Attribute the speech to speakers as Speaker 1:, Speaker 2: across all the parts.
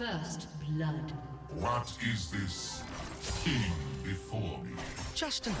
Speaker 1: First blood.
Speaker 2: What is this thing before me?
Speaker 3: Just another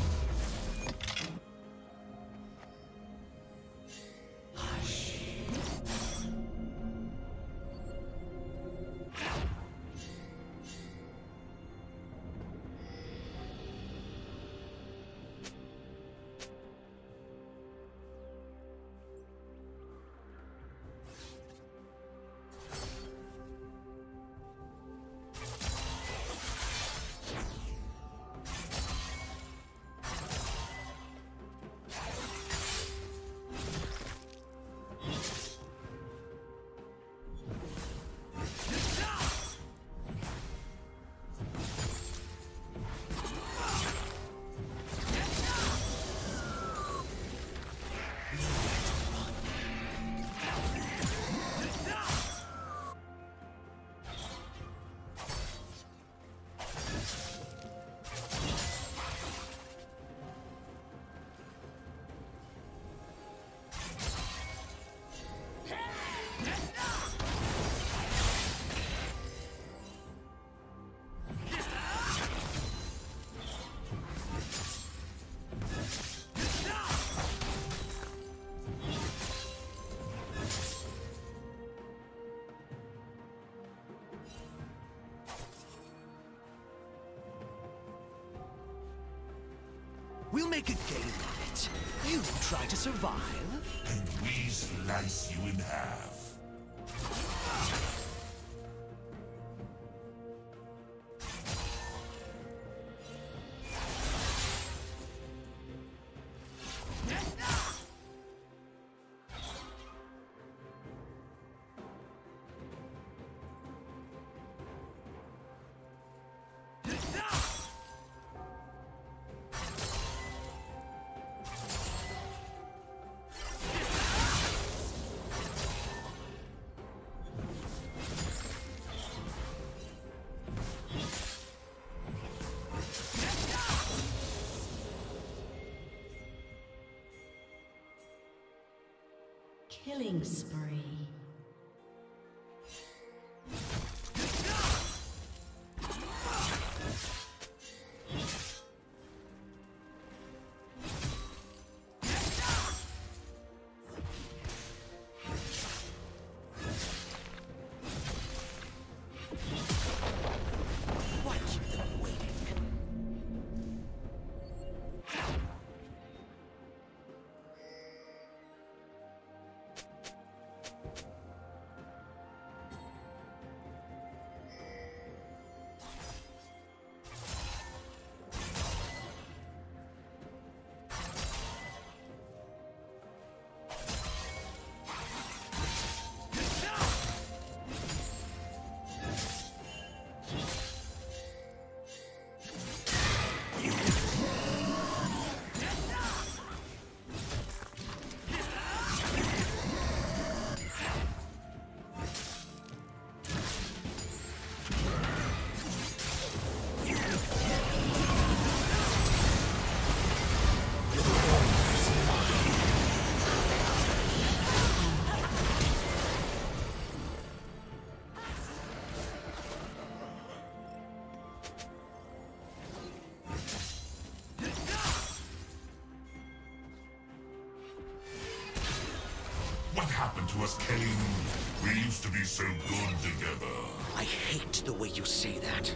Speaker 3: We'll make a game of it. You try to survive.
Speaker 2: And we slice you in half.
Speaker 1: Killing spree.
Speaker 2: Happened to us, Kayn? We used to be so good together.
Speaker 3: I hate the way you say that.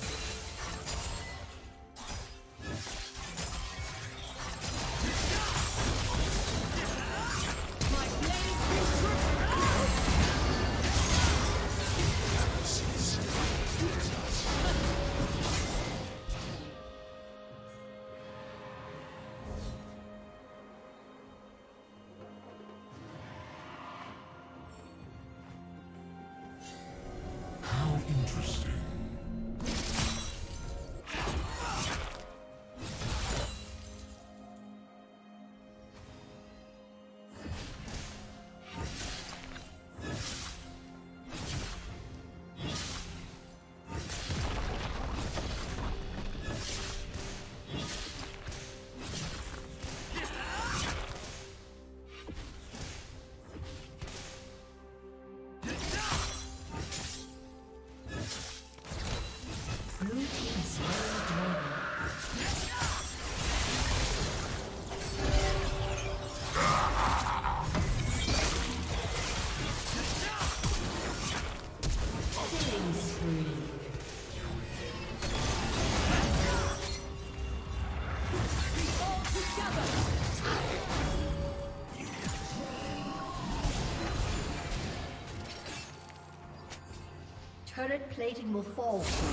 Speaker 1: Turret plating will fall soon.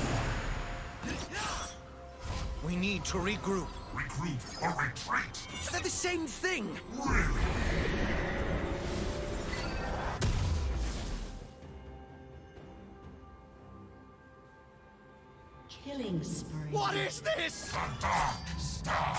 Speaker 3: We need to regroup.
Speaker 2: Regroup or retreat?
Speaker 3: They're the same thing.
Speaker 2: Really?
Speaker 1: Killing spree.
Speaker 3: What is this?
Speaker 2: The Dark Star.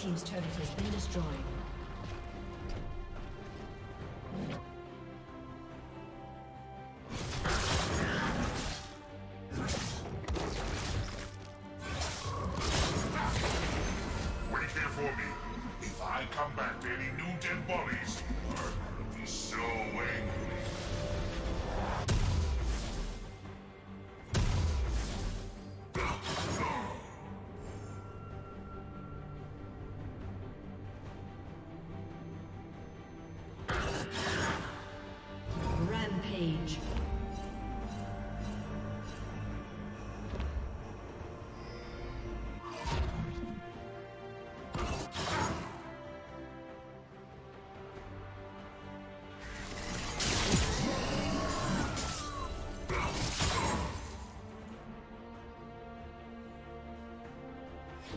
Speaker 1: team's turret has been destroyed.
Speaker 2: Wait here for me. If I come back to any new dead bodies, I'll so angry.